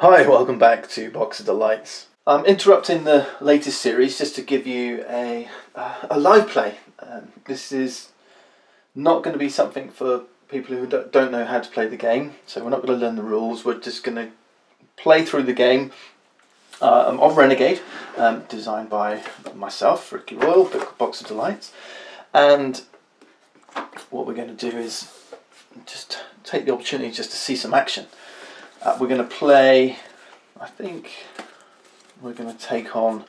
Hi, welcome back to Box of Delights. I'm interrupting the latest series just to give you a, uh, a live play. Um, this is not going to be something for people who don't know how to play the game, so we're not going to learn the rules, we're just going to play through the game um, of Renegade, um, designed by myself, Ricky Royal, Box of Delights, and what we're going to do is just take the opportunity just to see some action. Uh, we're going to play, I think we're going to take on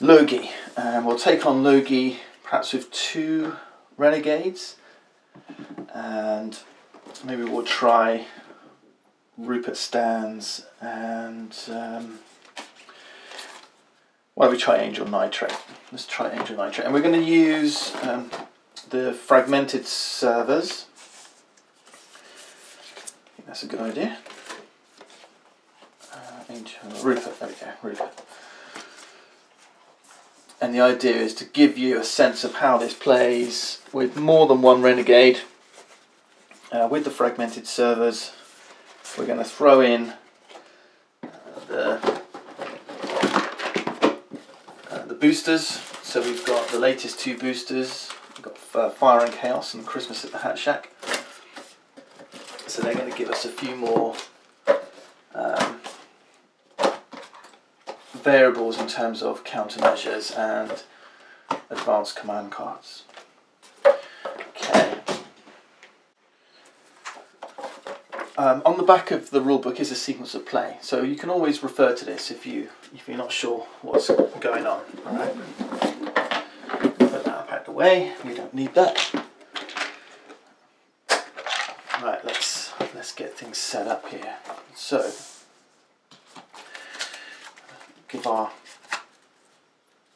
Logi, and we'll take on Logi perhaps with two Renegades, and maybe we'll try Rupert Stands and um, why don't we try Angel Nitrate? Let's try Angel Nitrate, and we're going to use um, the fragmented servers. I think that's a good idea. Rupert, there we go, Rupert. And the idea is to give you a sense of how this plays with more than one renegade. Uh, with the fragmented servers, we're going to throw in uh, the uh, the boosters. So we've got the latest two boosters. We've got uh, Fire and Chaos and Christmas at the Hack Shack. So they're going to give us a few more um, variables in terms of countermeasures and advanced command cards. Okay. Um, on the back of the rulebook is a sequence of play, so you can always refer to this if you if you're not sure what's going on. All right. Put that out the way. We don't need that. Right. Let's let's get things set up here. So give our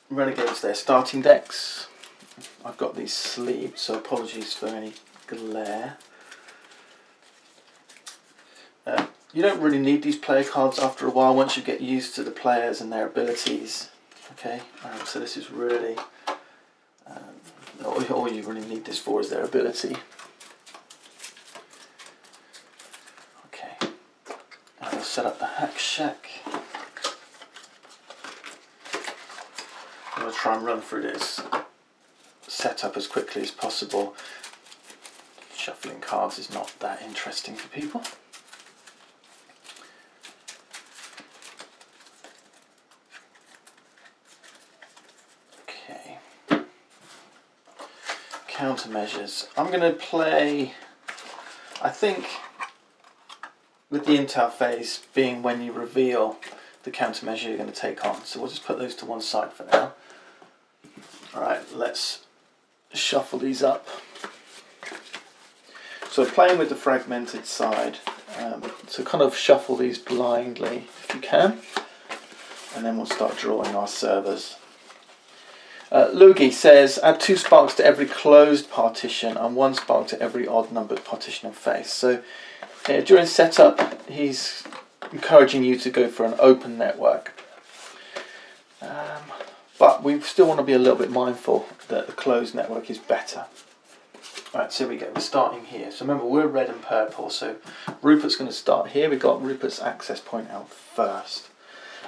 renegades their starting decks. I've got these sleeved, so apologies for any glare. Uh, you don't really need these player cards after a while once you get used to the players and their abilities. Okay, um, so this is really um, all, all you really need this for is their ability. Okay, we'll set up the hack shack. Going to try and run through this setup as quickly as possible. Shuffling cards is not that interesting for people. Okay. Countermeasures. I'm going to play, I think, with the intel phase being when you reveal the countermeasure you're going to take on. So we'll just put those to one side for now. Alright, let's shuffle these up. So playing with the fragmented side, um, so kind of shuffle these blindly if you can, and then we'll start drawing our servers. Uh, Logi says add two sparks to every closed partition and one spark to every odd numbered partition and face. So uh, during setup, he's encouraging you to go for an open network. But we still want to be a little bit mindful that the closed network is better. Right, so here we go. We're starting here. So remember, we're red and purple. So Rupert's going to start here. We've got Rupert's access point out first.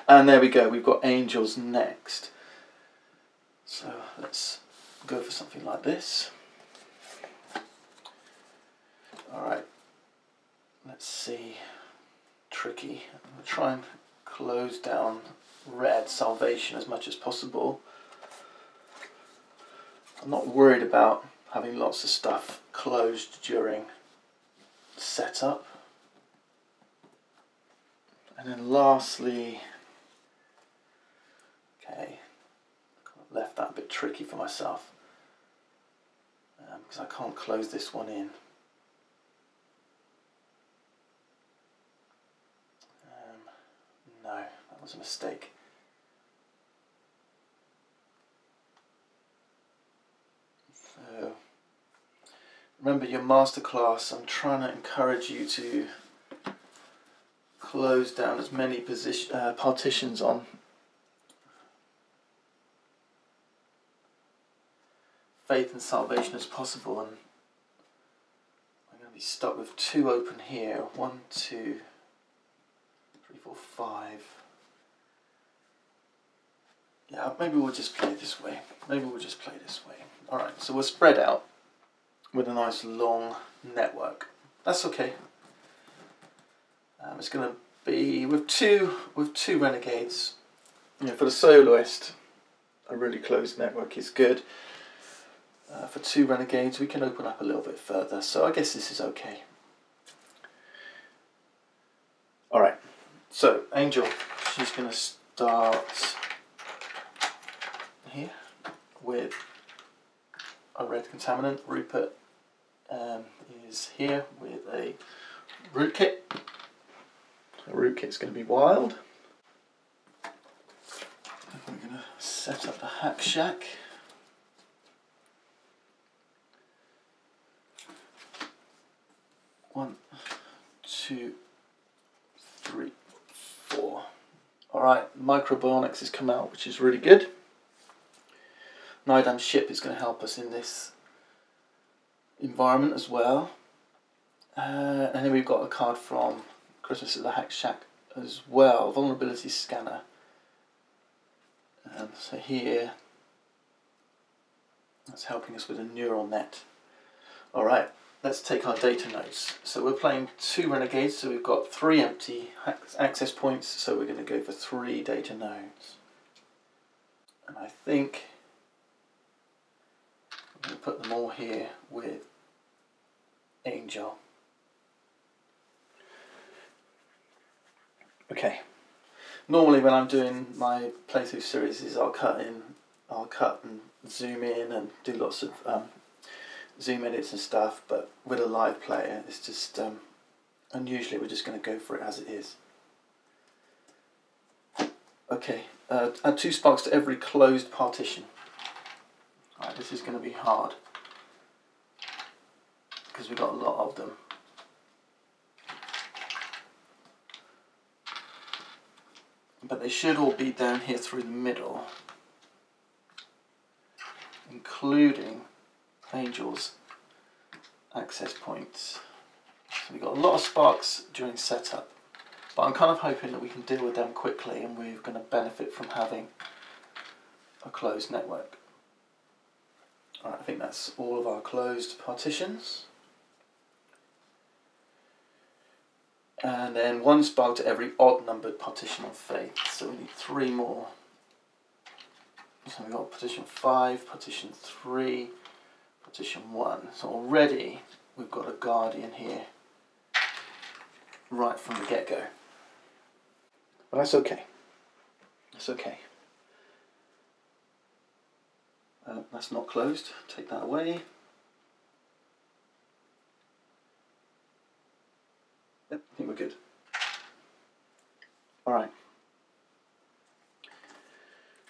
And there we go. We've got angels next. So let's go for something like this. Alright. Let's see. Tricky. I'm going to try and close down red salvation as much as possible. I'm not worried about having lots of stuff closed during setup. And then lastly, okay, left that a bit tricky for myself um, because I can't close this one in. Um, no, that was a mistake. So, remember your masterclass, I'm trying to encourage you to close down as many position, uh, partitions on faith and salvation as possible and I'm going to be stuck with two open here one, two, three, four, five. Yeah, maybe we'll just play this way. Maybe we'll just play this way. Alright, so we're spread out with a nice long network. That's okay. Um, it's going to be with two with two renegades. Know, for the soloist, a really closed network is good. Uh, for two renegades, we can open up a little bit further. So I guess this is okay. All right. So Angel, she's going to start here with a red contaminant. Rupert um, is here with a root rootkit. The rootkit's going to be wild. We're going to set up the hack shack. One, two, three, four. Alright, microbionics has come out, which is really good. Nidam's ship is going to help us in this environment as well. Uh, and then we've got a card from Christmas at the Hack Shack as well, vulnerability scanner. And so here, that's helping us with a neural net. Alright, let's take our data nodes. So we're playing two renegades, so we've got three empty access points, so we're going to go for three data nodes. And I think I'm going to put them all here with Angel. Okay. Normally when I'm doing my playthrough series is I'll cut in, I'll cut and zoom in and do lots of um, zoom edits and stuff, but with a live player it's just, um, and usually we're just going to go for it as it is. Okay, uh, add two sparks to every closed partition. Right, this is going to be hard because we've got a lot of them. But they should all be down here through the middle, including Angel's access points. So we've got a lot of sparks during setup, but I'm kind of hoping that we can deal with them quickly and we're going to benefit from having a closed network. Right, I think that's all of our closed partitions. And then one spark to every odd numbered partition of faith. So we need three more. So we've got partition 5, partition 3, partition 1. So already we've got a guardian here right from the get-go. But that's okay. That's okay. Uh, that's not closed. Take that away. Yep, I think we're good. Alright.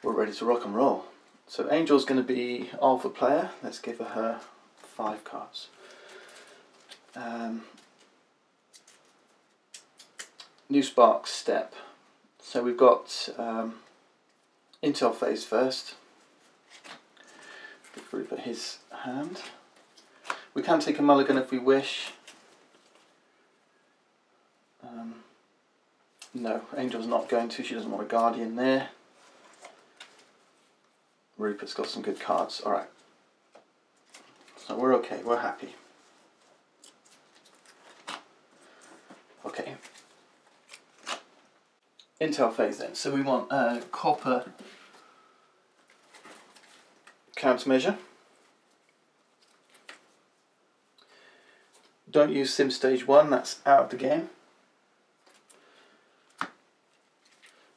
We're ready to rock and roll. So Angel's going to be alpha player. Let's give her, her five cards. Um, new spark step. So we've got um, Intel phase first group at his hand. We can take a mulligan if we wish. Um, no, Angel's not going to. She doesn't want a guardian there. Rupert's got some good cards. Alright. So we're okay. We're happy. Okay. Intel phase then. So we want a copper countermeasure. Don't use sim stage 1, that's out of the game.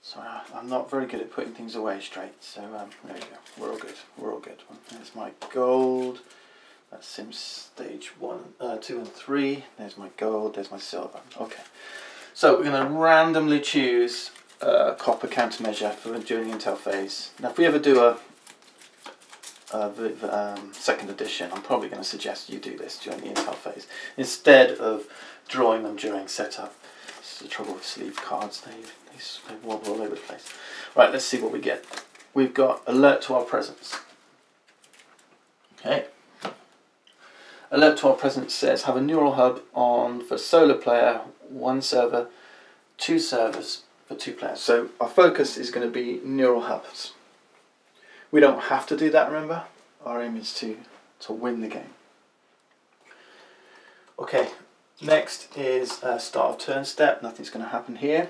Sorry, I'm not very good at putting things away straight, so um, there you go, we're all good, we're all good. There's my gold, that's sim stage 1, uh, 2 and 3, there's my gold, there's my silver. Okay, so we're going to randomly choose a copper countermeasure for during the Intel phase. Now if we ever do a uh, um, second edition, I'm probably going to suggest you do this during the Intel phase instead of drawing them during setup. This is the trouble with sleeve cards, they, they, they wobble all over the place. Right, let's see what we get. We've got alert to our presence. Okay. Alert to our presence says have a neural hub on for solar player, one server, two servers, for two players. So our focus is going to be neural hubs. We don't have to do that, remember? Our aim is to, to win the game. Okay, next is a start of turn step. Nothing's going to happen here.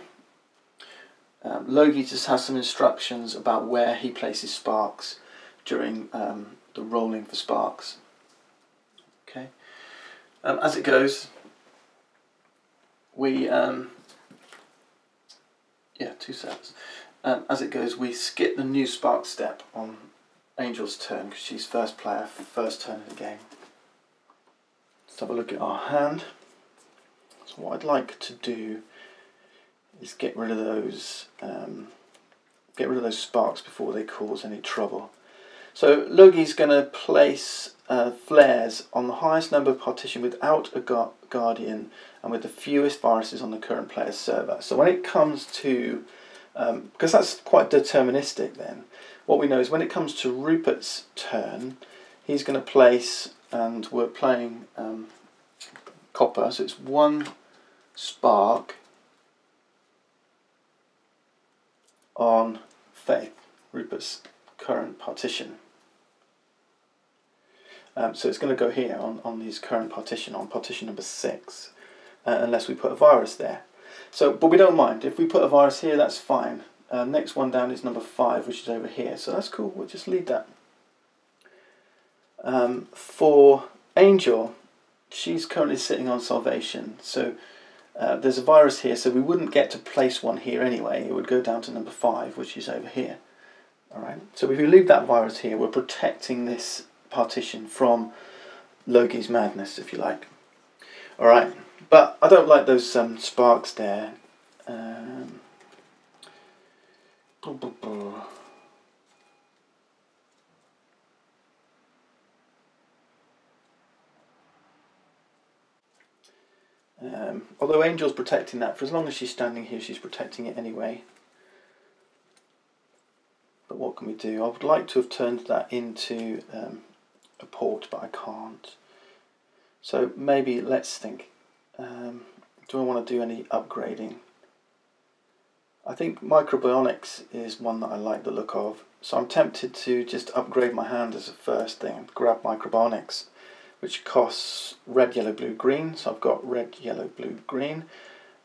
Um, Logi just has some instructions about where he places sparks during um, the rolling for sparks. Okay, um, as it goes, we um, yeah two sets. Um, as it goes, we skip the new spark step on Angel's turn because she's first player, first turn of the game. Let's have a look at our hand. So what I'd like to do is get rid of those um, get rid of those sparks before they cause any trouble. So Logi's going to place uh, flares on the highest number of partition without a gu guardian and with the fewest viruses on the current player's server. So when it comes to, um, because that's quite deterministic then, what we know is when it comes to Rupert's turn, he's going to place, and we're playing um, copper, so it's one spark on Faith, Rupert's current partition. Um, so it's going to go here on, on this current partition, on partition number 6, uh, unless we put a virus there. So, But we don't mind. If we put a virus here, that's fine. Uh, next one down is number 5, which is over here. So that's cool. We'll just leave that. Um, for Angel, she's currently sitting on Salvation. So uh, there's a virus here, so we wouldn't get to place one here anyway. It would go down to number 5, which is over here. Alright, so if we leave that virus here, we're protecting this partition from Logi's madness, if you like. Alright, but I don't like those um, sparks there. Um, Um, although Angel's protecting that, for as long as she's standing here, she's protecting it anyway. But what can we do? I would like to have turned that into um, a port, but I can't. So maybe let's think. Um, do I want to do any upgrading? I think microbionics is one that I like the look of. So I'm tempted to just upgrade my hand as a first thing, and grab microbionics, which costs red, yellow, blue, green. So I've got red, yellow, blue, green.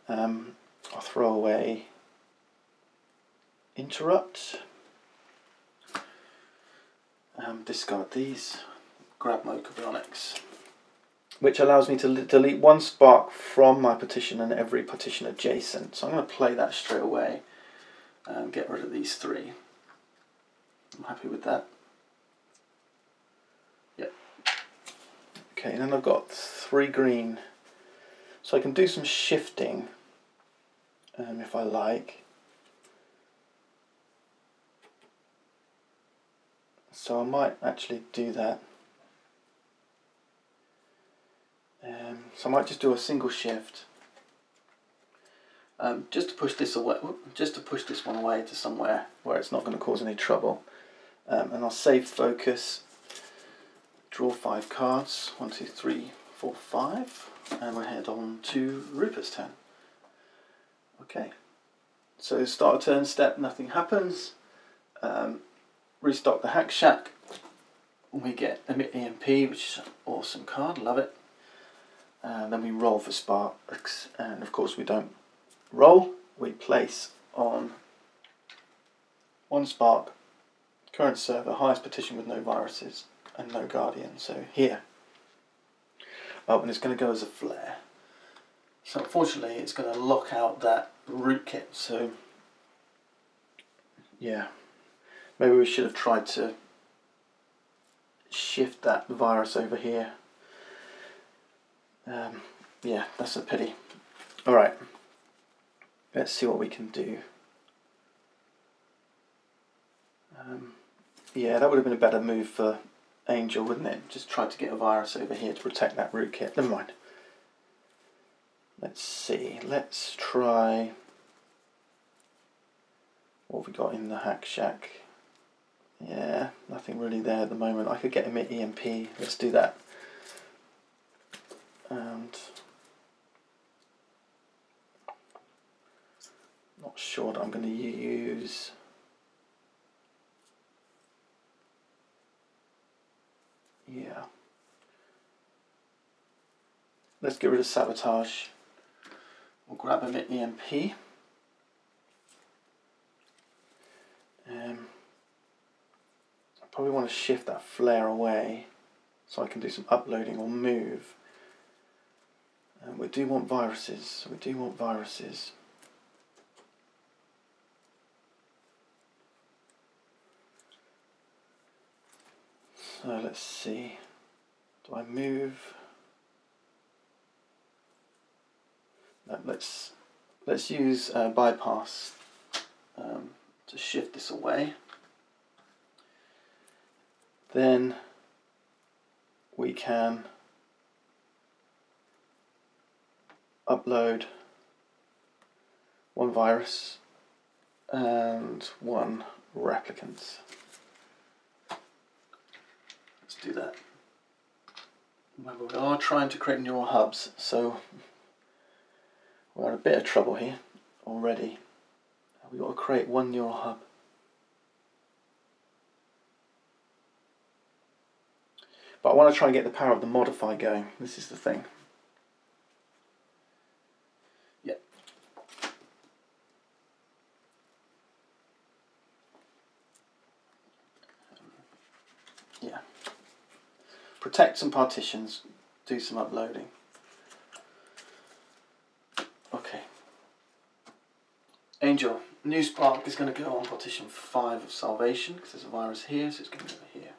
Um, I'll throw away interrupt. Um, discard these grab microbionics, which allows me to delete one spark from my partition and every partition adjacent. So I'm going to play that straight away and get rid of these three. I'm happy with that. Yep. Okay, and then I've got three green. So I can do some shifting um, if I like. So I might actually do that. Um, so I might just do a single shift. Um, just to push this away, just to push this one away to somewhere where it's not going to cause any trouble. Um, and I'll save focus, draw five cards, one, two, three, four, five, and we'll head on to Rupert's turn. Okay, so start a turn step, nothing happens. Um, restock the Hack Shack. We get Emit EMP, which is an awesome card, love it. And then we roll for sparks, and of course we don't roll, we place on one spark, current server, highest partition with no viruses and no guardian, so here. Oh, and it's going to go as a flare. So unfortunately it's going to lock out that rootkit, so yeah, maybe we should have tried to shift that virus over here um, yeah, that's a pity. Alright, let's see what we can do. Um, yeah, that would have been a better move for Angel, wouldn't it? Just try to get a virus over here to protect that rootkit. Never mind. Let's see. Let's try. What have we got in the Hack Shack? Yeah, nothing really there at the moment. I could get him at EMP. Let's do that and Not sure that I'm going to use. Yeah. Let's get rid of sabotage. We'll grab Emit EMP. Um, I probably want to shift that flare away so I can do some uploading or move. And we do want viruses, we do want viruses. So let's see, do I move? No, let's, let's use uh, bypass um, to shift this away. Then we can upload one virus and one replicant. Let's do that. Remember, we are trying to create neural hubs, so we're in a bit of trouble here already. We've got to create one neural hub. But I want to try and get the power of the modify going. This is the thing. Yep. Yeah. Protect some partitions, do some uploading. Okay. Angel, new spark is going to go on partition 5 of salvation because there's a virus here, so it's going to go here.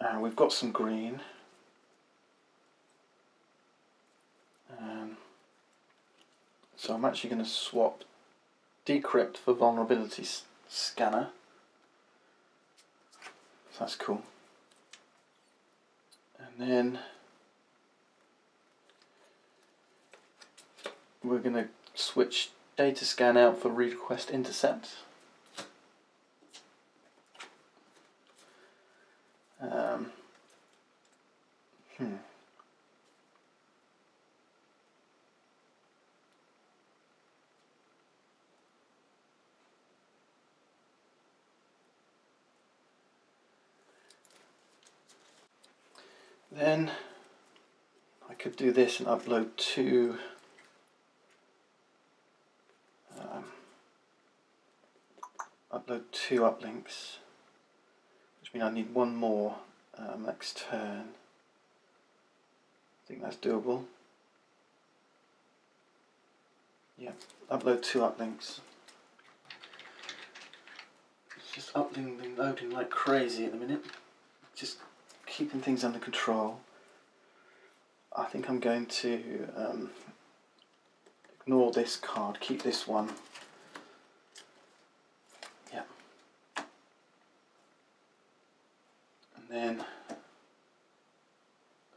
And we've got some green. Um, so I'm actually going to swap decrypt for vulnerability scanner. So that's cool. And then we're going to switch data scan out for read request intercept. Um, hmm. Then I could do this and upload two um, upload two uplinks which means I need one more um, next turn. I think that's doable. Yeah, upload two uplinks. It's just uploading loading like crazy at the minute. Keeping things under control. I think I'm going to um, ignore this card, keep this one Yeah. And then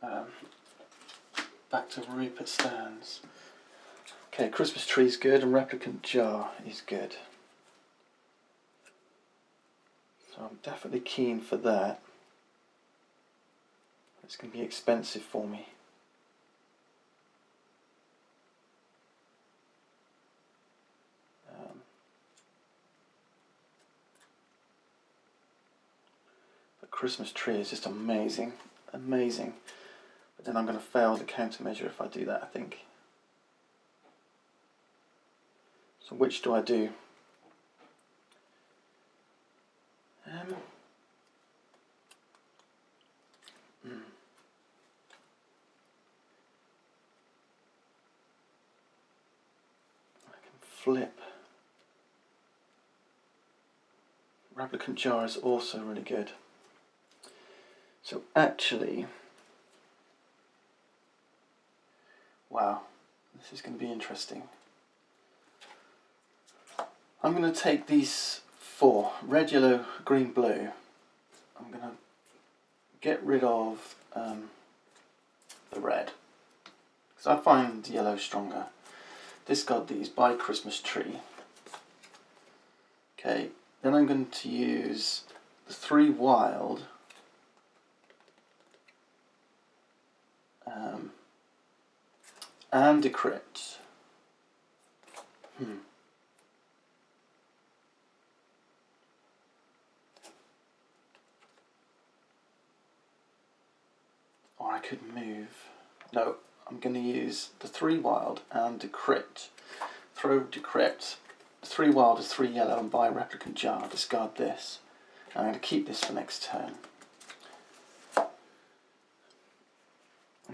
um, back to Rupert Stands. Okay, Christmas tree is good and replicant jar is good. So I'm definitely keen for that. It's going to be expensive for me. The Christmas tree is just amazing, amazing. But then I'm going to fail the countermeasure if I do that, I think. So which do I do? Um, hmm. I can flip. Replicant jar is also really good. So actually, wow, this is going to be interesting. I'm going to take these four, red, yellow, green, blue. I'm going to get rid of um, the red because I find yellow stronger. Discard these, buy Christmas tree. Okay, then I'm going to use the three wild um, and decrypt. Hmm. Or I could move. No, I'm going to use the three wild and decrypt. Throw decrypt. Three wild is three yellow and buy replicant jar. Discard this. I'm going to keep this for next turn.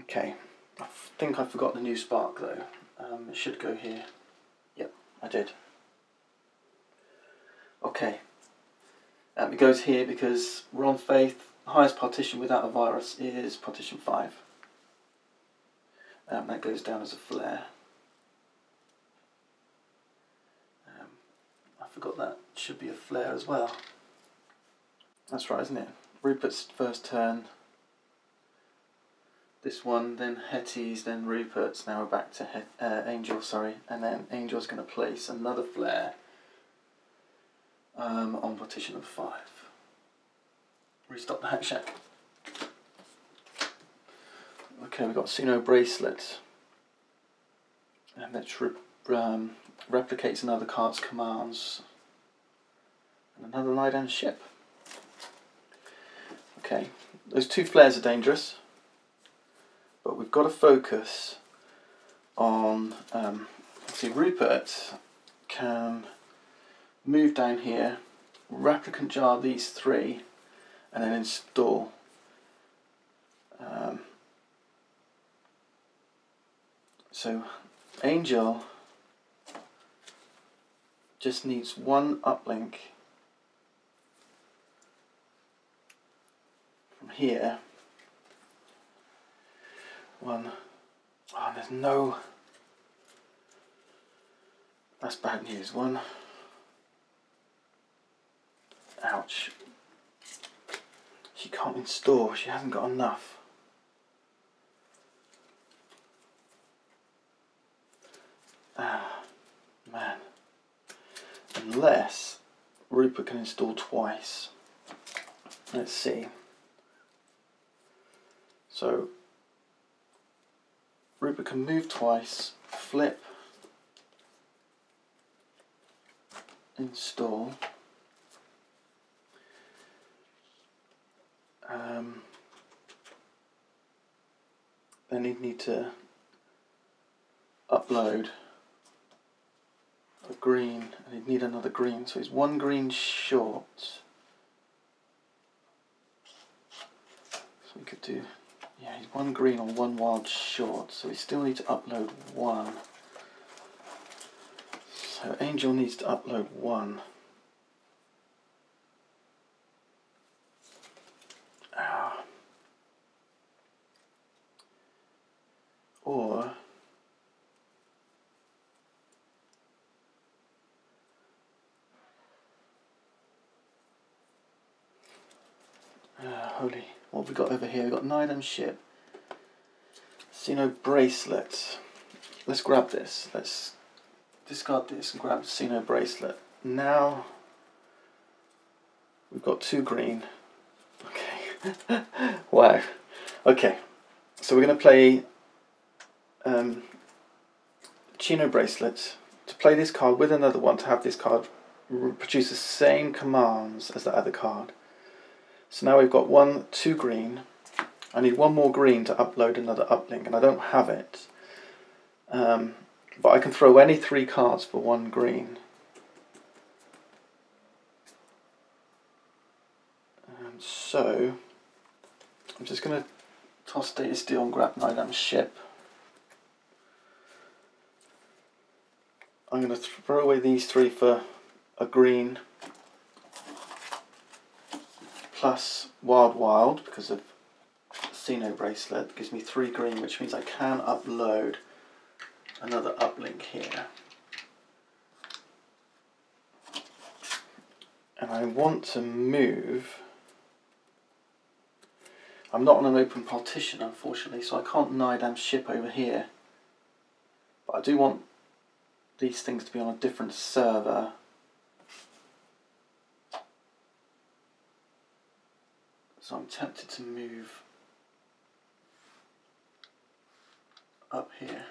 Okay, I think I forgot the new spark though. Um, it should go here. Yep, I did. Okay, um, it goes here because we're on faith. Highest partition without a virus is partition 5. Um, that goes down as a flare. Um, I forgot that should be a flare as well. That's right, isn't it? Rupert's first turn. This one, then Hetty's, then Rupert's. Now we're back to he uh, Angel, sorry. And then Angel's going to place another flare um, on partition of 5. Restock the hack shack. Okay, we've got Sino bracelet. And that re um, replicates another card's commands. And another down ship. Okay, those two flares are dangerous, but we've got to focus on, um, see Rupert can move down here, replicant jar these three, and then install. Um, so Angel just needs one uplink from here. One. Oh, there's no. That's bad news. One. Ouch. She can't install, she hasn't got enough. Ah, man. Unless Rupert can install twice. Let's see. So, Rupert can move twice, flip, install. Um, then he'd need to upload a green, and he'd need another green, so he's one green short. So we could do, yeah, he's one green or one wild short, so we still need to upload one. So Angel needs to upload one. or uh, holy what have got over here? We've got Nidam ship. Sino bracelet. Let's grab this. Let's discard this and grab Sino bracelet. Now we've got two green. Okay. Wow. Okay. So we're going to play um, Sino bracelet. To play this card with another one to have this card produce the same commands as the other card. So now we've got one, two green. I need one more green to upload another uplink and I don't have it. Um, but I can throw any three cards for one green. And so I'm just going to toss Data Steal and grab Nidam's ship. I'm going to throw away these three for a green plus Wild Wild because of Sino bracelet gives me three green which means I can upload another uplink here. And I want to move. I'm not on an open partition unfortunately so I can't Nidam ship over here. But I do want these things to be on a different server. So I'm tempted to move up here.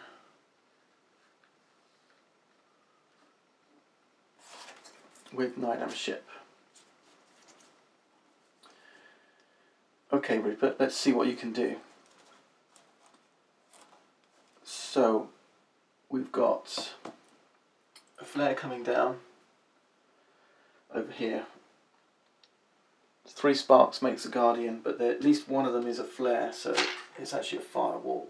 with Nydam ship. Okay Rupert, let's see what you can do. So we've got a flare coming down over here Three sparks makes a guardian, but at least one of them is a flare, so it's actually a firewall.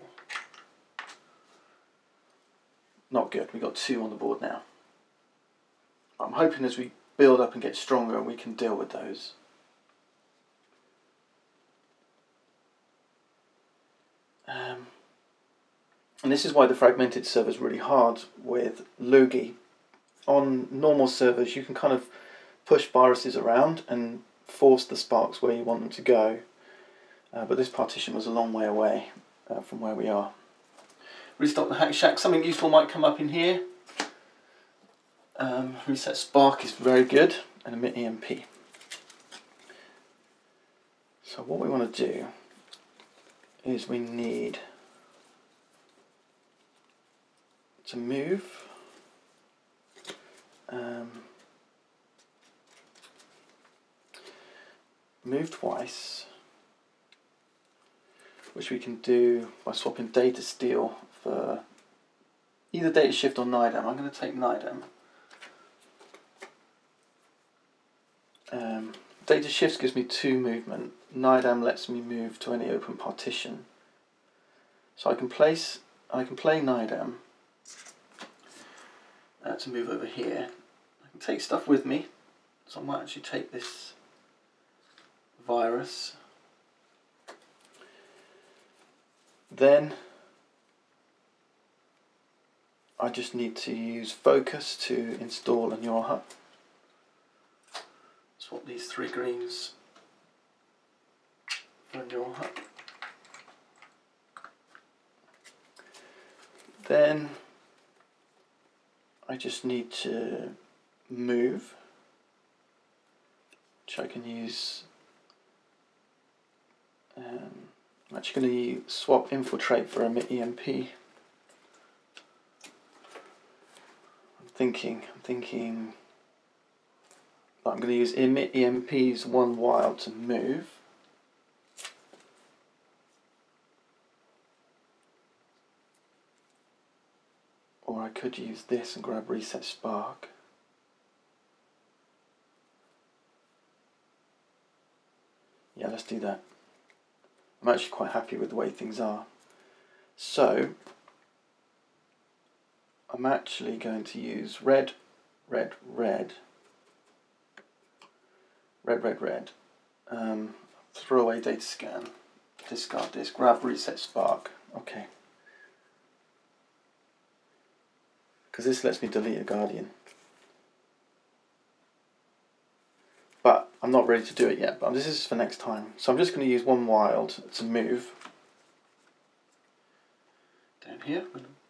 Not good, we've got two on the board now. I'm hoping as we build up and get stronger, we can deal with those. Um, and this is why the fragmented server is really hard with Logi. On normal servers, you can kind of push viruses around and force the sparks where you want them to go. Uh, but this partition was a long way away uh, from where we are. Restart the hack shack. Something useful might come up in here. Um, reset spark is very good and emit EMP. So what we want to do is we need to move um, move twice which we can do by swapping data steal for either data shift or NIDAM. I'm going to take NIDAM. Um, data shift gives me two movement. NIDAM lets me move to any open partition. So I can place, I can play NIDAM uh, to move over here. I can take stuff with me, so I might actually take this virus. Then I just need to use focus to install a neural hub. Swap these three greens for a neural hub. Then I just need to move, which I can use. Um, I'm actually going to swap infiltrate for emit EMP. I'm thinking, I'm thinking. I'm going to use emit EMP's one while to move. Or I could use this and grab reset spark. Yeah, let's do that. I'm actually quite happy with the way things are. So, I'm actually going to use red, red, red, red, red, red. Um, throw away data scan, discard this, grab reset spark. Okay. because this lets me delete a guardian. But I'm not ready to do it yet, but this is for next time. So I'm just going to use one wild to move. Down here,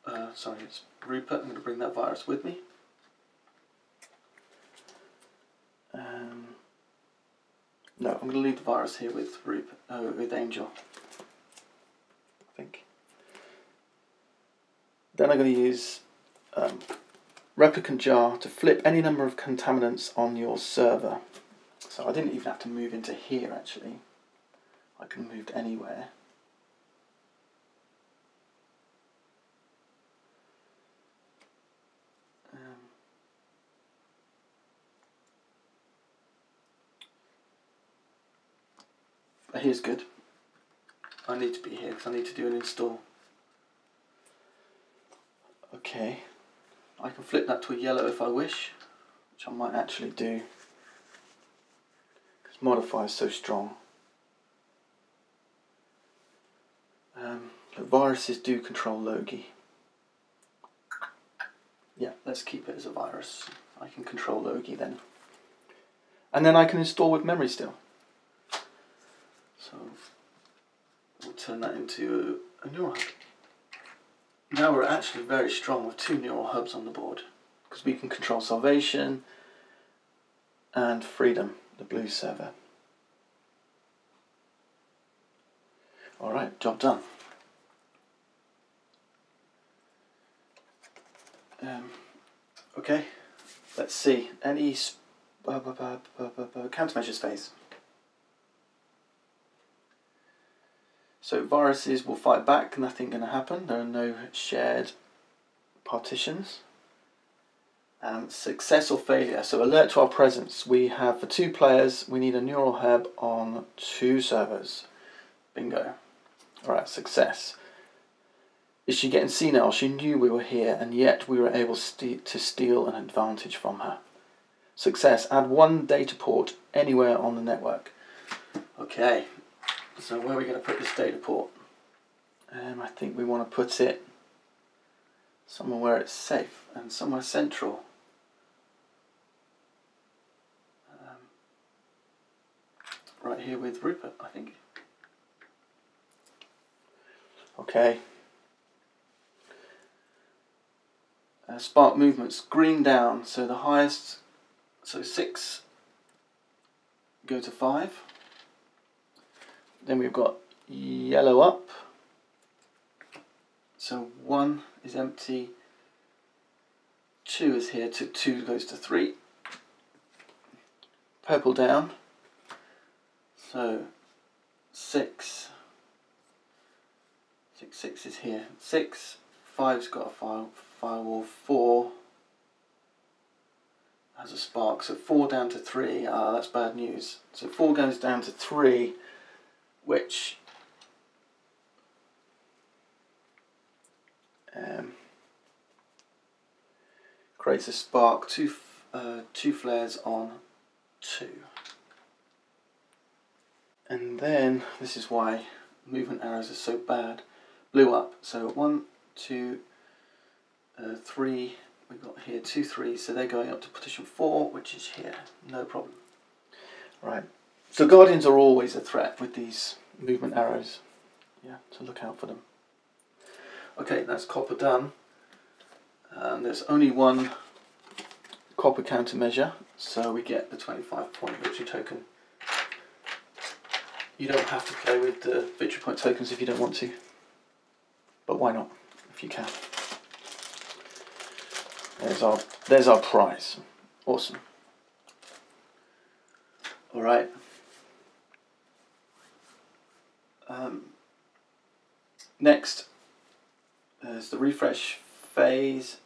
uh, sorry, it's Rupert, I'm going to bring that virus with me. Um, no, I'm going to leave the virus here with Rupert, uh, with Angel. I think. Then I'm going to use um, replicant jar to flip any number of contaminants on your server. So I didn't even have to move into here actually. I can move anywhere. Um, but here's good. I need to be here because I need to do an install. Okay. I can flip that to a yellow if I wish, which I might actually do. Modify is so strong. Um, the viruses do control Logi. Yeah, let's keep it as a virus. I can control Logi then. And then I can install with memory still. So we'll turn that into a, a neural hub. Now we're actually very strong with two neural hubs on the board because we can control Salvation and Freedom, the blue server. Alright, job done. Um, okay, let's see. Any countermeasures phase. So viruses will fight back, nothing going to happen. There are no shared partitions. Um, success or failure. So alert to our presence. We have for two players, we need a neural hub on two servers. Bingo. Alright, success. Is she getting senile? She knew we were here and yet we were able to steal an advantage from her. Success. Add one data port anywhere on the network. Okay, so where are we going to put this data port? Um, I think we want to put it somewhere where it's safe and somewhere central. Um, right here with Rupert, I think. Okay. Uh, spark movements, green down, so the highest, so 6 go to 5. Then we've got yellow up. So one is empty, two is here, two, two goes to three. Purple down. So six, six, six is here. Six, five's got a file, firewall, four has a spark. So four down to three, ah, that's bad news. So four goes down to three which um, creates a spark, two, uh, two flares on two. And then, this is why movement arrows are so bad, blew up. So one, two, uh, three, we've got here two, three, so they're going up to position four, which is here, no problem. Right, so guardians are always a threat with these movement arrows. Yeah, to look out for them. Okay, that's copper done. And there's only one copper countermeasure, so we get the 25 point victory token. You don't have to play with the victory point tokens if you don't want to, but why not, if you can. There's our, there's our prize. Awesome. Alright. Um, next is the refresh phase.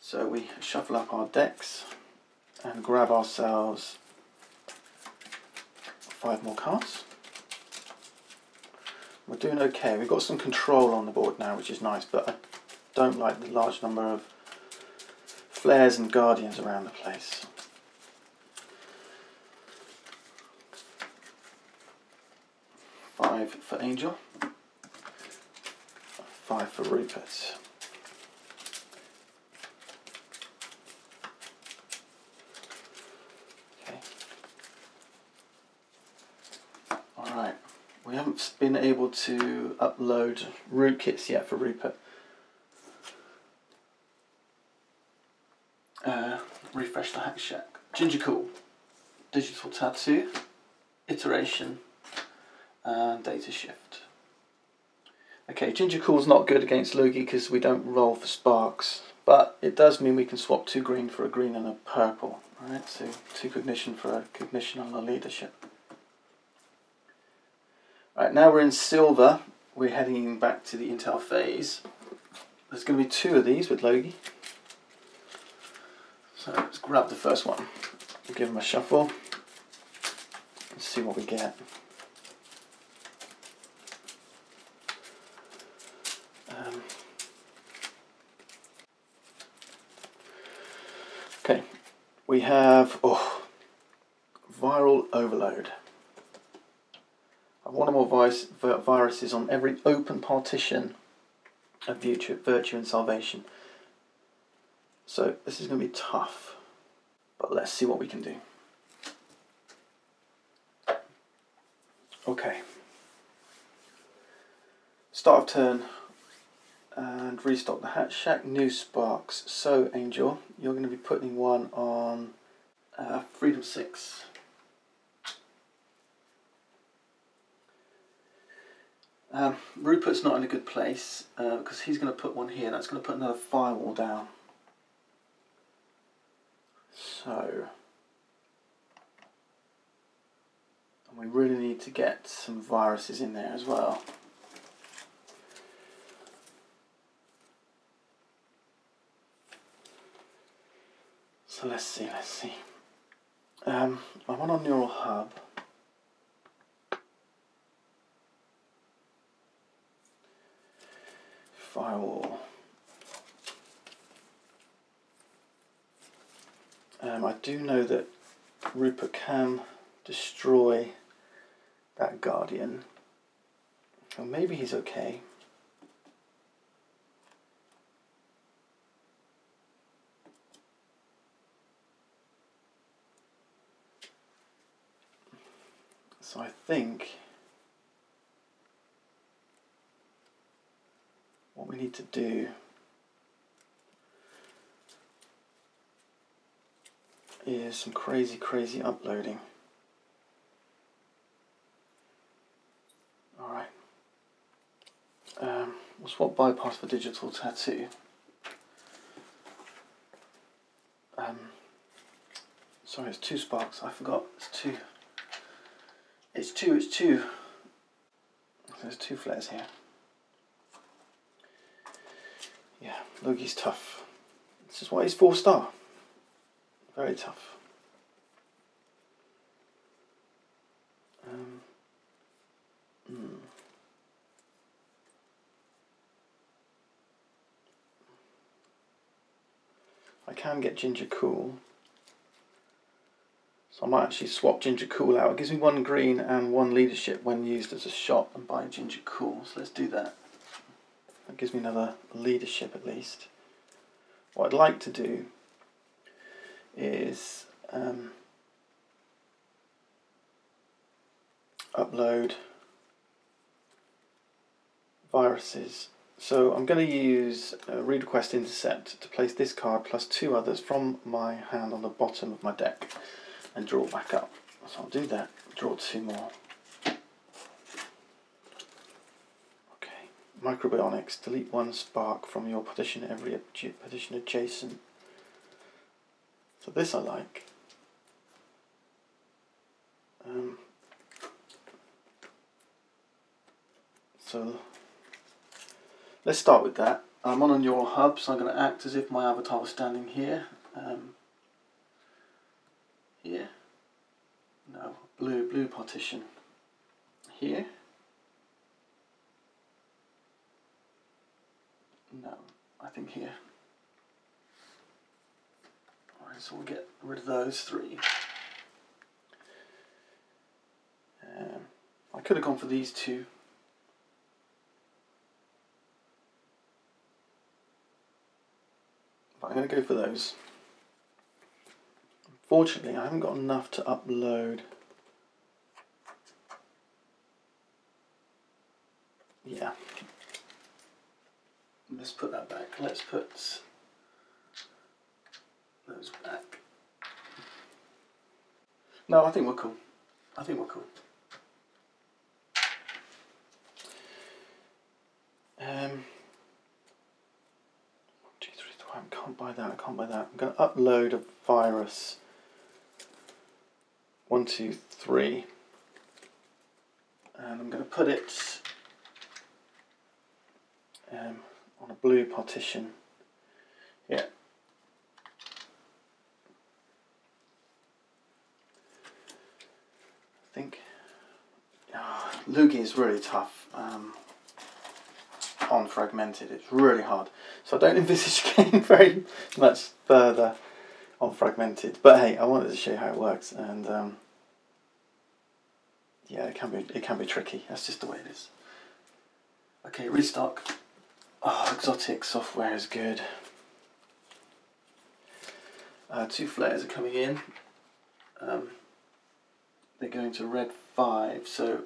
So we shuffle up our decks and grab ourselves five more cards. We're doing okay. We've got some control on the board now, which is nice, but I don't like the large number of flares and guardians around the place. Five for Angel. Five for Rupert. Okay. Alright. We haven't been able to upload rootkits yet for Rupert. Uh, refresh the Hack Shack. Ginger Cool. Digital Tattoo. Iteration and data shift. Okay, Ginger Cool's not good against Logi because we don't roll for sparks, but it does mean we can swap two green for a green and a purple. Alright, so two cognition for a cognition on the leadership. Alright, now we're in silver. We're heading back to the intel phase. There's going to be two of these with Logi. So let's grab the first one. give him a shuffle. Let's see what we get. We have oh, viral overload. One or more virus, viruses on every open partition of virtue, virtue and salvation. So this is going to be tough, but let's see what we can do. Okay. Start of turn, and restock the Hack Shack new sparks. So, Angel, you're going to be putting one on uh, Freedom 6. Um, Rupert's not in a good place uh, because he's going to put one here. That's going to put another firewall down. So, and we really need to get some viruses in there as well. So let's see, let's see. Um, I want on neural hub. Firewall. Um, I do know that Rupert can destroy that Guardian. Or maybe he's okay. So I think what we need to do is some crazy, crazy uploading. Alright. Um, we'll swap bypass for digital tattoo. Um, sorry, it's two sparks. I forgot. It's two. It's two, it's two. There's two flares here. Yeah, Logi's tough. This is why he's four star. Very tough. Um, hmm. I can get Ginger Cool. So I might actually swap Ginger Cool out. It gives me one green and one leadership when used as a shot and buy Ginger Cool. So let's do that. That gives me another leadership at least. What I'd like to do is um, upload viruses. So I'm going to use read request intercept to place this card plus two others from my hand on the bottom of my deck and draw back up. So I'll do that, draw two more. Okay, microbionics, delete one spark from your partition every partition adjacent. So this I like. Um, so let's start with that. I'm on neural hub, so I'm going to act as if my avatar was standing here. Um, here. No, blue, blue partition. Here. No, I think here. Alright, so we'll get rid of those three. Um, I could have gone for these two. But I'm going to go for those. Fortunately, I haven't got enough to upload. Yeah. Let's put that back. Let's put those back. No, I think we're cool. I think we're cool. Um, one, two, three, four. I can't buy that. I can't buy that. I'm going to upload a virus one, two, three. And I'm going to put it um, on a blue partition. Yeah. I think oh, Logi is really tough um, on fragmented. It's really hard. So I don't envisage getting very much further on fragmented. But hey, I wanted to show you how it works, and um, yeah, it can be it can be tricky. That's just the way it is. Okay, restock. Oh, exotic software is good. Uh, two flares are coming in. Um, they're going to red five, so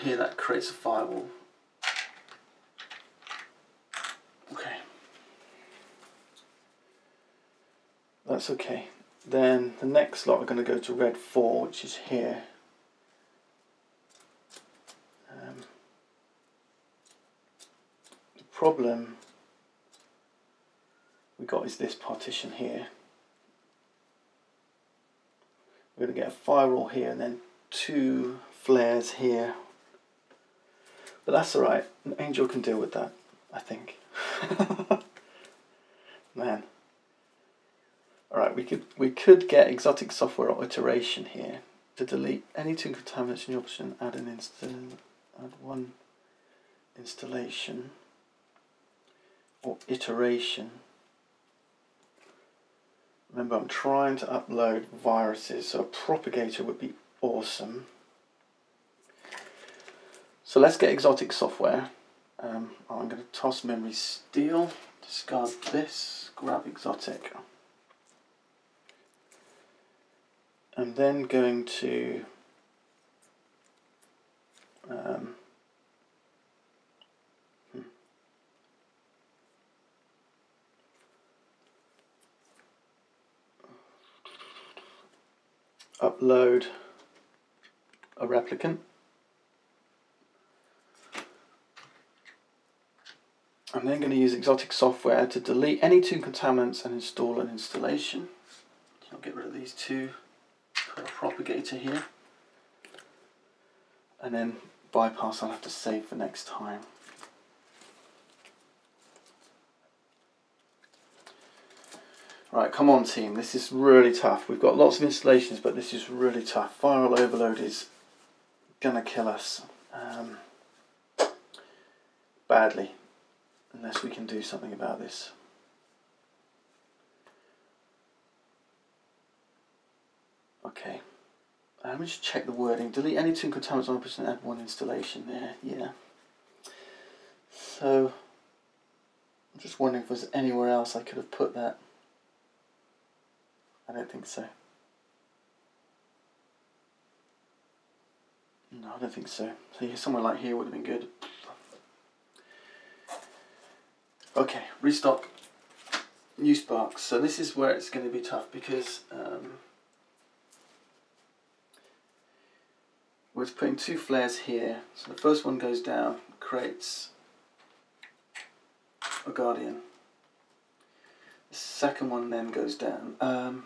here that creates a firewall. Okay. That's okay. Then the next lot are going to go to red 4, which is here. Um, the problem we got is this partition here. we're going to get a firewall here and then two flares here. But that's alright, Angel can deal with that, I think. Man. Alright, we could we could get exotic software or iteration here to delete any two contaminants in option, add an install add one installation or iteration. Remember I'm trying to upload viruses, so a propagator would be awesome. So let's get exotic software. Um, I'm going to toss memory steal, discard this, grab exotic. I'm then going to um, hmm. upload a replicant. I'm then going to use exotic software to delete any two contaminants and install an installation. I'll get rid of these two a propagator here and then bypass I'll have to save for next time. Right, come on team, this is really tough. We've got lots of installations, but this is really tough. Viral overload is gonna kill us um, badly, unless we can do something about this. Okay. Let me just check the wording. Delete any two contaminants on percent add one installation there. Yeah. So I'm just wondering if there's anywhere else I could have put that. I don't think so. No, I don't think so. So somewhere like here would have been good. Okay, restock new sparks. So this is where it's going to be tough because um, we're putting two flares here. So the first one goes down, creates a guardian. The second one then goes down. Um,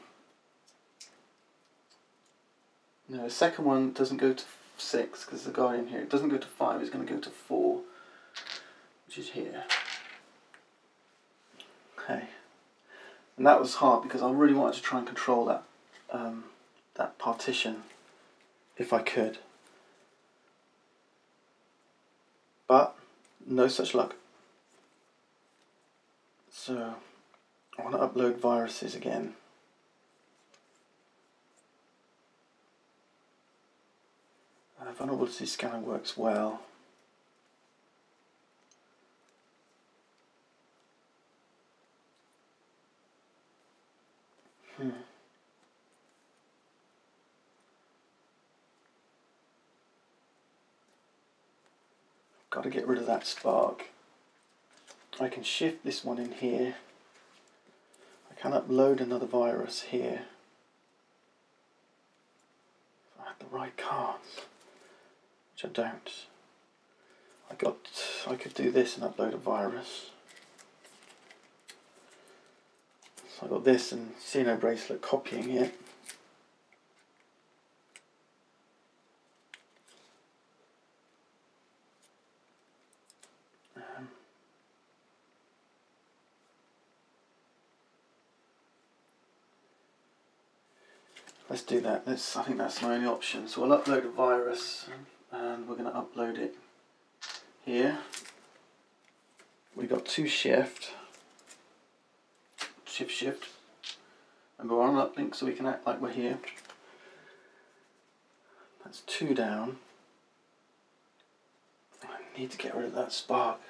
no, the second one doesn't go to six because the guardian here. It doesn't go to five. It's going to go to four, which is here. Okay, and that was hard because I really wanted to try and control that um, that partition if I could. But no such luck. So I want to upload viruses again. Uh, vulnerability scanner works well. Hmm. Got to get rid of that spark. I can shift this one in here. I can upload another virus here. If I had the right cards, which I don't. I got, I could do this and upload a virus. So I got this and Sino bracelet copying it. Do that. Let's, I think that's my only option. So we'll upload a virus and we're going to upload it here. We've got two shift, shift shift, and we're on uplink so we can act like we're here. That's two down. I need to get rid of that spark.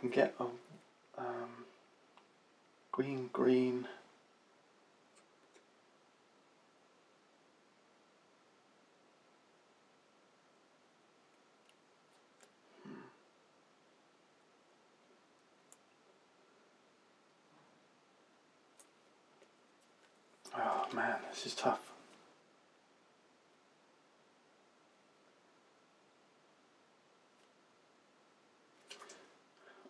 Can get a um, green, green. Hmm. Oh man, this is tough.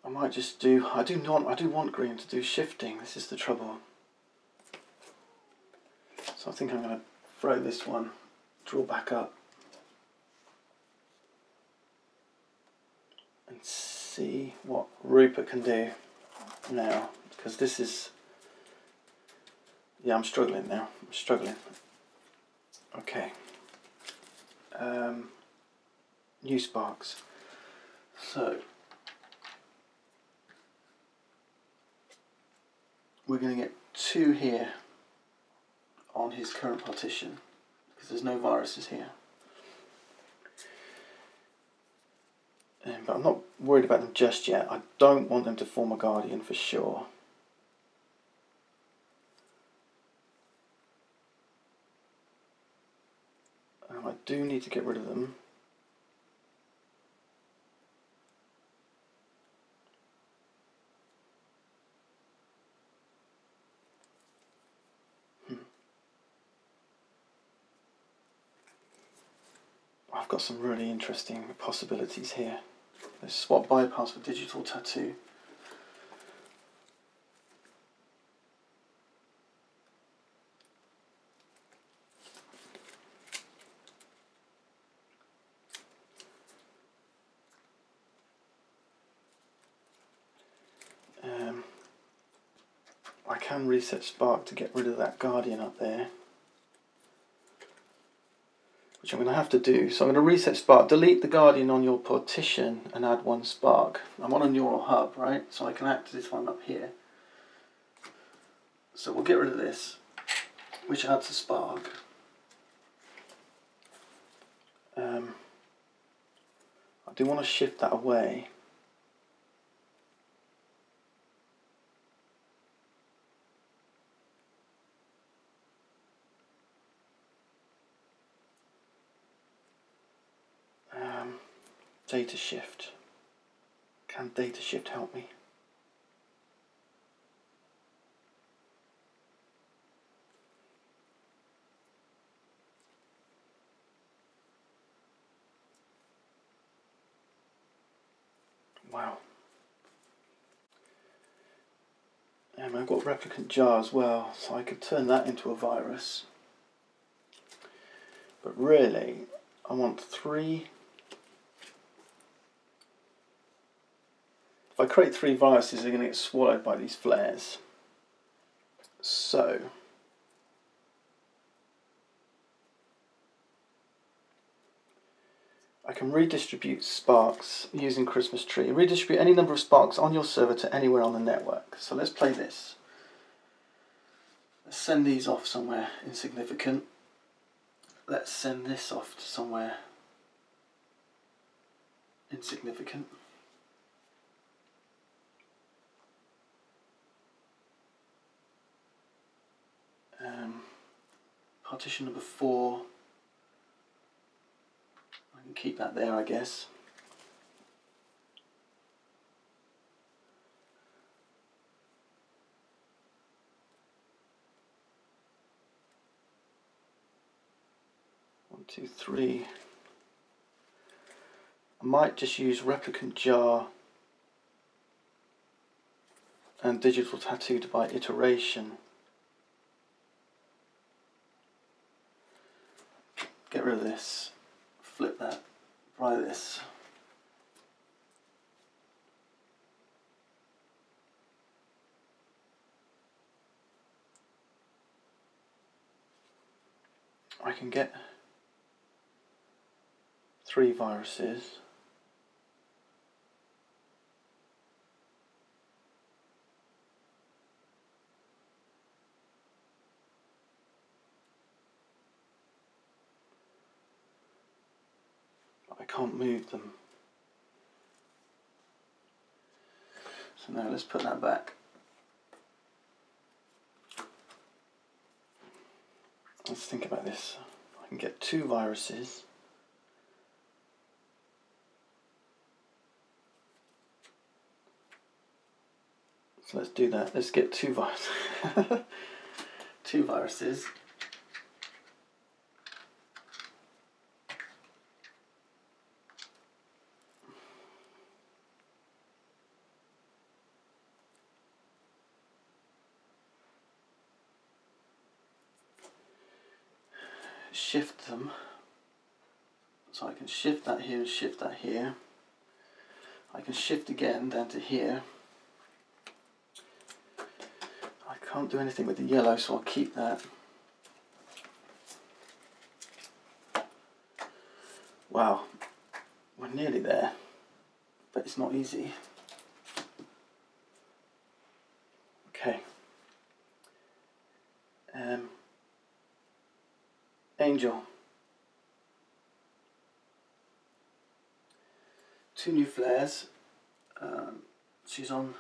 I might just do. I do not, I do want green to do shifting. This is the trouble. So I think I'm going to throw this one, draw back up, and see what Rupert can do now because this is. Yeah, I'm struggling now. I'm struggling. Okay. Um, new sparks. So we're going to get two here on his current partition because there's no viruses here. Um, but I'm not worried about them just yet. I don't want them to form a guardian for sure. Um, I do need to get rid of them. I've got some really interesting possibilities here. There's swap bypass for digital tattoo. Um, I can reset Spark to get rid of that Guardian up there which I'm going to have to do. So I'm going to reset Spark, delete the Guardian on your partition and add one Spark. I'm on a neural hub, right? So I can act this one up here. So we'll get rid of this, which adds a Spark. Um, I do want to shift that away. Data shift. Can data shift help me? Wow. And I've got replicant jar as well, so I could turn that into a virus. But really, I want three If I create three viruses, they're going to get swallowed by these flares. So, I can redistribute sparks using Christmas tree. Redistribute any number of sparks on your server to anywhere on the network. So let's play this. Let's send these off somewhere insignificant. Let's send this off to somewhere insignificant. um, partition number four. I can keep that there I guess. One two three. I might just use replicant jar and digital tattooed by iteration get rid of this, flip that, apply this. I can get three viruses can't move them. So now let's put that back. Let's think about this. I can get two viruses. So let's do that. Let's get two viruses. two viruses. shift them. So I can shift that here and shift that here. I can shift again down to here. I can't do anything with the yellow, so I'll keep that. Wow, we're nearly there, but it's not easy. Okay. Um, Angel. Two new flares. Um, she's on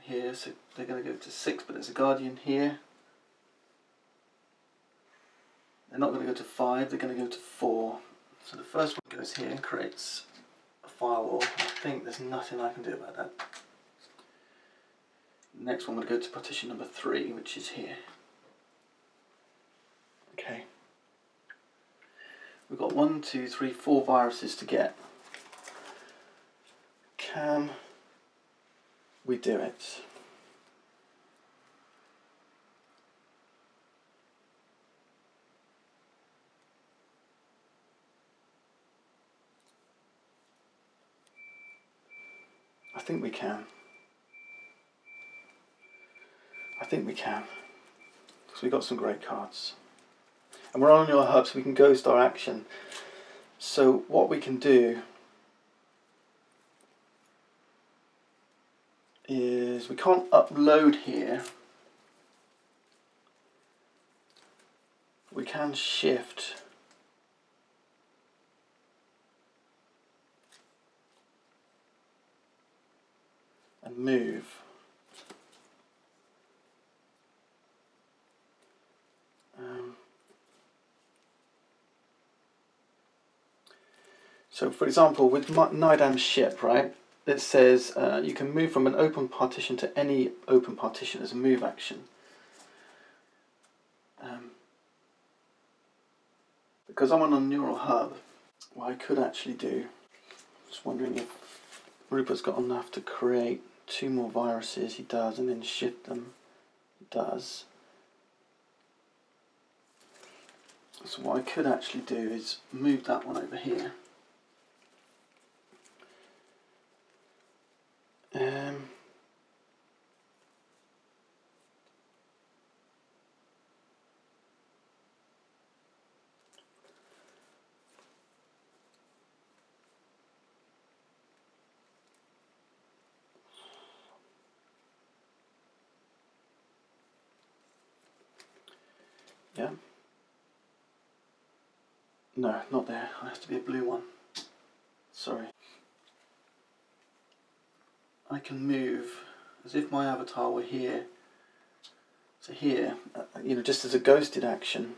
here, so they're going to go to six, but there's a Guardian here. They're not going to go to five, they're going to go to four. So the first one goes here and creates a firewall. I think there's nothing I can do about that. Next one would go to partition number three, which is here. Okay. We've got one, two, three, four viruses to get. Can we do it? I think we can. I think we can. Because we've got some great cards. And we're on your hub so we can ghost our action. So what we can do is we can't upload here. We can shift and move. Um, so for example, with Nidam's ship, right, it says uh, you can move from an open partition to any open partition as a move action. Um, because I'm on a neural hub, what I could actually do, just wondering if Rupert's got enough to create two more viruses, he does, and then shift them, he does. So what I could actually do is move that one over here. Um, yeah. No, not there. It has to be a blue one. Sorry. I can move as if my avatar were here. So here, uh, you know, just as a ghosted action,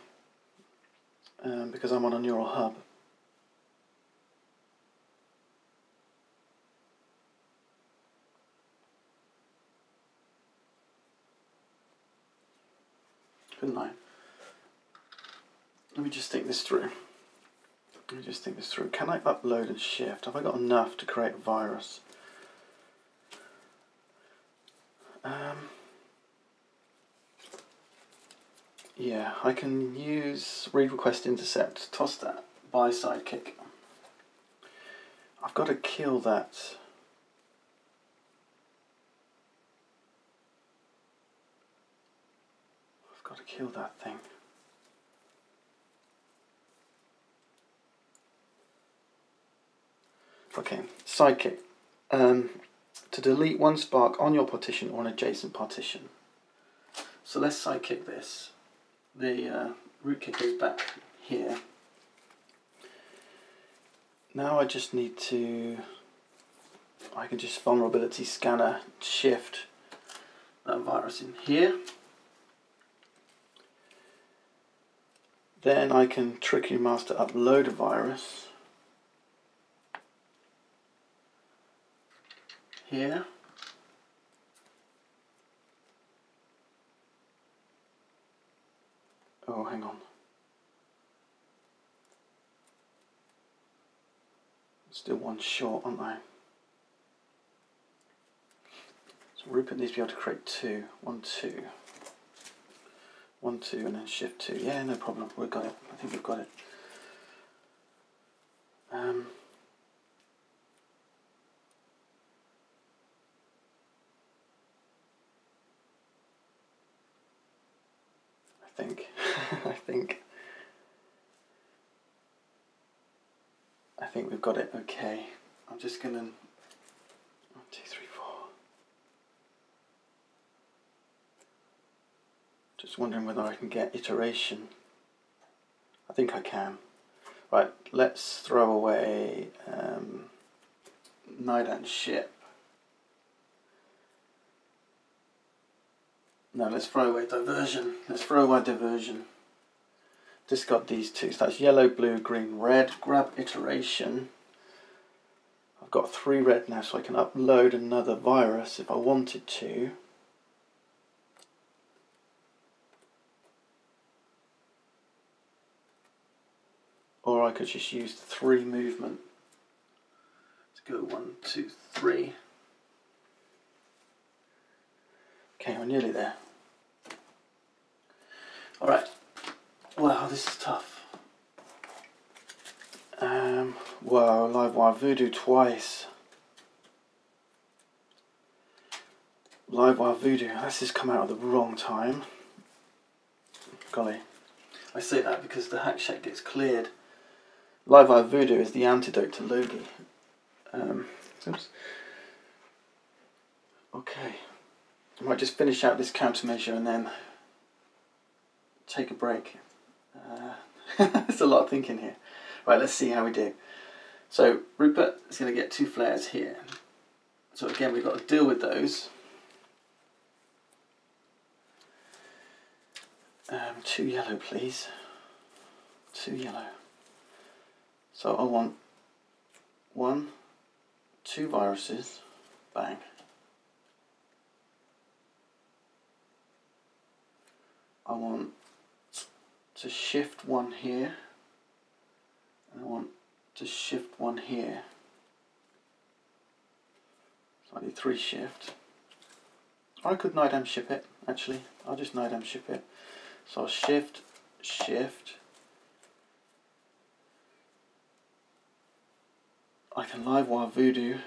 um, because I'm on a neural hub. Couldn't I? Let me just think this through. Let me just think this through. Can I upload and shift? Have I got enough to create a virus? Um, yeah, I can use read request intercept, toss that by sidekick. I've got to kill that. I've got to kill that thing. Okay, sidekick. Um, to delete one spark on your partition or an adjacent partition. So let's sidekick this. The uh, rootkit goes back here. Now I just need to, I can just vulnerability scanner shift that virus in here. Then I can tricky master upload a virus. Here. Oh, hang on. Still one short, aren't I? So Rupert needs to be able to create two. One, two. One, two, and then shift two. Yeah, no problem. We've got it. I think we've got it. Um, think. I think. I think we've got it okay. I'm just gonna. One, two, three, four. Just wondering whether I can get iteration. I think I can. Right, let's throw away um, Night and Ship. No, let's throw away diversion. Let's throw away diversion. Just got these two. So that's yellow, blue, green, red. Grab iteration. I've got three red now, so I can upload another virus if I wanted to. Or I could just use the three movement. Let's go one, two, three. Okay, we're nearly there. Alright. Wow, this is tough. Um, wow, Livewire Voodoo twice. Livewire Voodoo, this has come out at the wrong time. Golly. I say that because the hack shack gets cleared. Livewire Voodoo is the antidote to Logi. Um, oops. Okay. I might just finish out this countermeasure and then take a break. Uh, there's a lot of thinking here. Right, let's see how we do. So Rupert is going to get two flares here. So again, we've got to deal with those. Um, two yellow, please. Two yellow. So I want one, two viruses, bang. I want to shift one here and I want to shift one here. So I need three shift. I could NIDAM ship it actually. I'll just NIDAM ship it. So I'll shift, shift. I can Livewire Voodoo.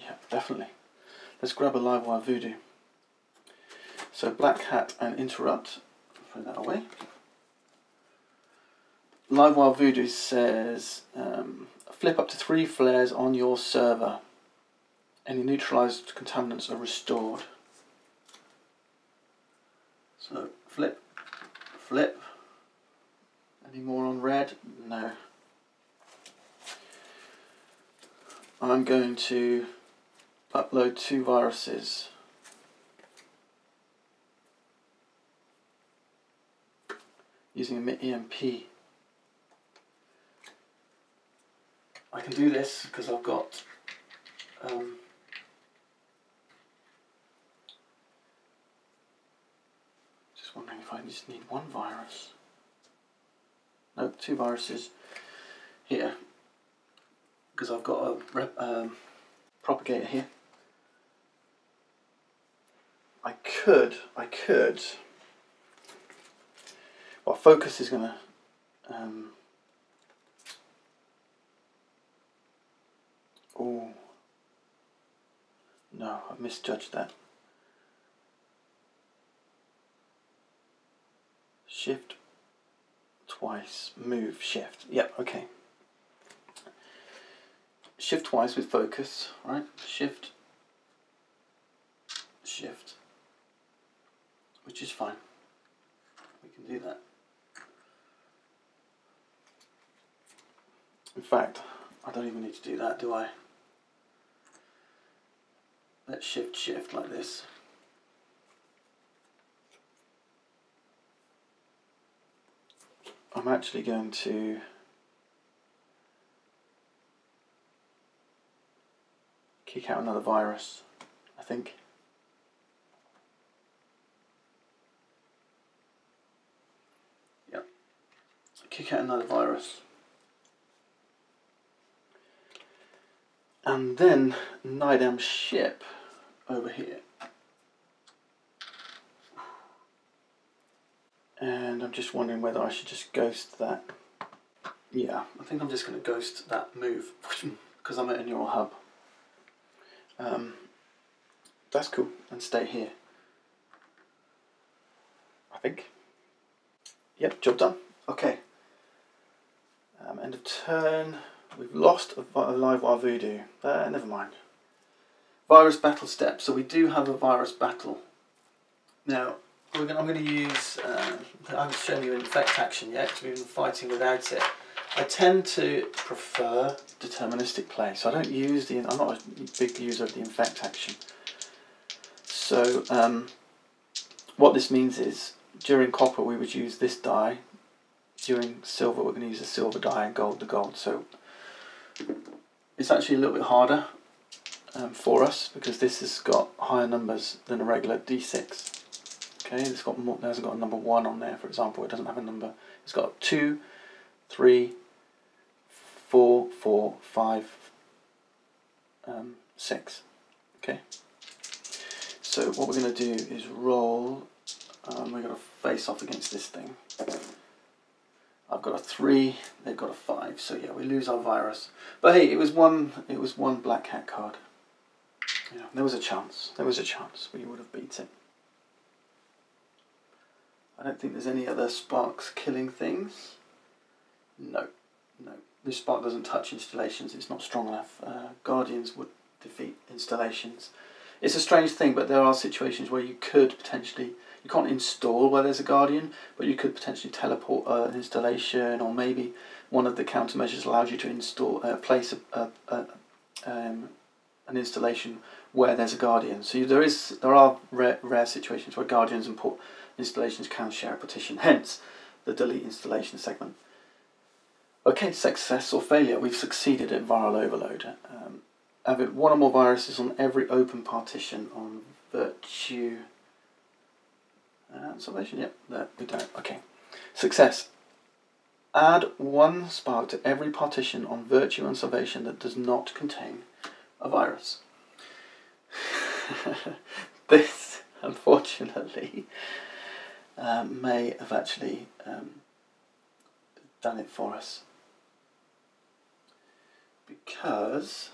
Yeah, definitely. Let's grab a Livewire Voodoo. So Black Hat and Interrupt. Throw that away. Livewire Voodoo says um, flip up to three flares on your server. Any neutralized contaminants are restored. So flip, flip. Any more on red? No. I'm going to upload two viruses. Using a EMP. I can do this because I've got um, just wondering if I just need one virus. No, two viruses here because I've got a rep, um, propagator here. I could, I could. Well, focus is going to um, Oh. No, I misjudged that. Shift twice, move, shift. Yep, okay. Shift twice with focus, right? Shift, shift, which is fine. We can do that. In fact, I don't even need to do that, do I? Let's shift shift like this. I'm actually going to kick out another virus, I think. Yep. Kick out another virus. and then Nidam's ship over here. And I'm just wondering whether I should just ghost that. Yeah, I think I'm just going to ghost that move because I'm at a neural hub. Um, that's cool and stay here. I think. Yep, job done. Okay. Um, end of turn. We've lost a, a live wire voodoo. Uh, never mind. Virus battle step. So we do have a virus battle. Now, gonna, I'm going to use, uh, I haven't shown you an infect action yet because we've been fighting without it. I tend to prefer deterministic play, so I don't use the, I'm not a big user of the infect action. So um, what this means is, during copper we would use this die, during silver we're going to use the silver die and gold the gold. So it's actually a little bit harder um, for us because this has got higher numbers than a regular D6. Okay, it's got more, it hasn't got a number one on there, for example. It doesn't have a number. It's got two, three, four, four, five, um, six. Okay. So what we're going to do is roll. Um, we're going to face off against this thing. I've got a three. They've got a five. So yeah, we lose our virus. But hey, it was one. It was one black hat card. There was a chance. There was a chance we would have beat it. I don't think there's any other sparks killing things. No, no. This spark doesn't touch installations. It's not strong enough. Uh, Guardians would defeat installations. It's a strange thing, but there are situations where you could potentially you can't install where there's a Guardian, but you could potentially teleport uh, an installation, or maybe one of the countermeasures allows you to install uh, place a, a, a um, an installation where there's a Guardian. So there is there are rare, rare situations where Guardians and port installations can share a partition, hence the delete installation segment. Okay, success or failure. We've succeeded at viral overload. Um, having one or more viruses on every open partition on Virtue. Uh, salvation, yep, that we don't. Okay. Success. Add one spark to every partition on Virtue and Salvation that does not contain a virus. this, unfortunately, um, may have actually um, done it for us. Because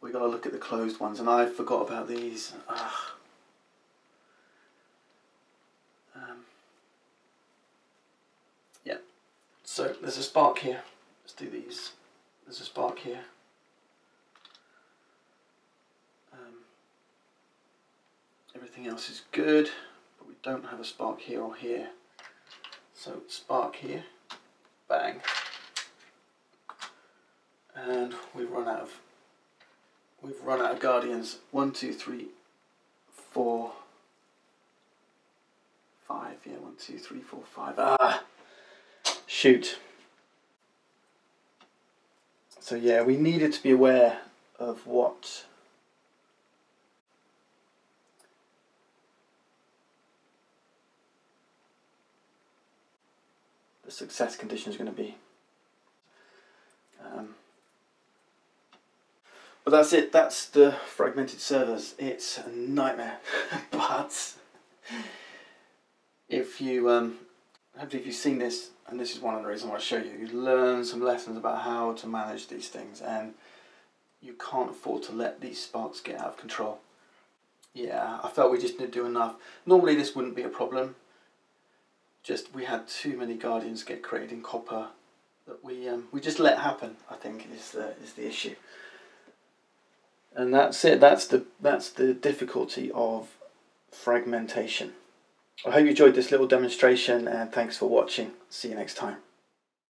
we've got to look at the closed ones, and I forgot about these. Ah. Um, yeah, so there's a spark here. Let's do these. There's a spark here. Um, everything else is good but we don't have a spark here or here. So spark here, bang. And we've run out of we've run out of guardians. One, two, three, four, five. Yeah, one, two, three, four, five. Ah, shoot. So yeah, we needed to be aware of what the success condition is going to be. Um, but that's it, that's the fragmented servers. It's a nightmare. but if you, um, hopefully if you've seen this, and this is one of the reasons I show you, you learn some lessons about how to manage these things and you can't afford to let these sparks get out of control. Yeah, I felt we just didn't do enough. Normally this wouldn't be a problem just we had too many guardians get created in copper that we um, we just let happen. I think is the is the issue, and that's it. That's the that's the difficulty of fragmentation. I hope you enjoyed this little demonstration and thanks for watching. See you next time.